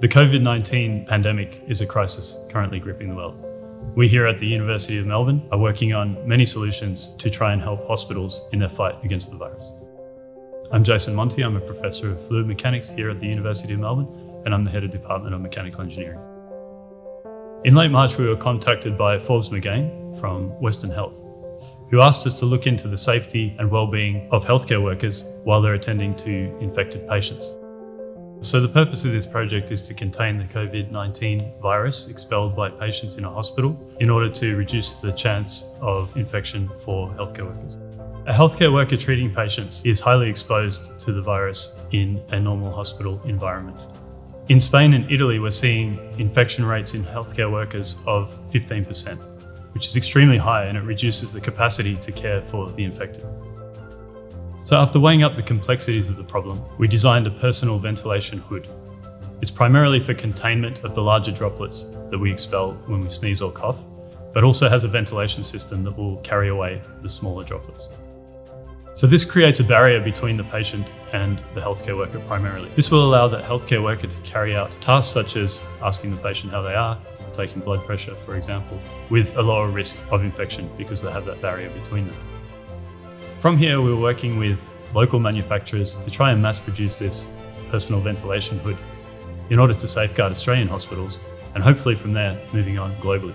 The COVID 19 pandemic is a crisis currently gripping the world. We here at the University of Melbourne are working on many solutions to try and help hospitals in their fight against the virus. I'm Jason Monty, I'm a professor of fluid mechanics here at the University of Melbourne, and I'm the head of Department of Mechanical Engineering. In late March, we were contacted by Forbes McGain from Western Health, who asked us to look into the safety and well-being of healthcare workers while they're attending to infected patients. So the purpose of this project is to contain the COVID-19 virus expelled by patients in a hospital in order to reduce the chance of infection for healthcare workers. A healthcare worker treating patients is highly exposed to the virus in a normal hospital environment. In Spain and Italy, we're seeing infection rates in healthcare workers of 15%, which is extremely high and it reduces the capacity to care for the infected. So after weighing up the complexities of the problem, we designed a personal ventilation hood. It's primarily for containment of the larger droplets that we expel when we sneeze or cough, but also has a ventilation system that will carry away the smaller droplets. So this creates a barrier between the patient and the healthcare worker primarily. This will allow the healthcare worker to carry out tasks such as asking the patient how they are, taking blood pressure, for example, with a lower risk of infection because they have that barrier between them. From here, we were working with local manufacturers to try and mass produce this personal ventilation hood in order to safeguard Australian hospitals and hopefully from there moving on globally.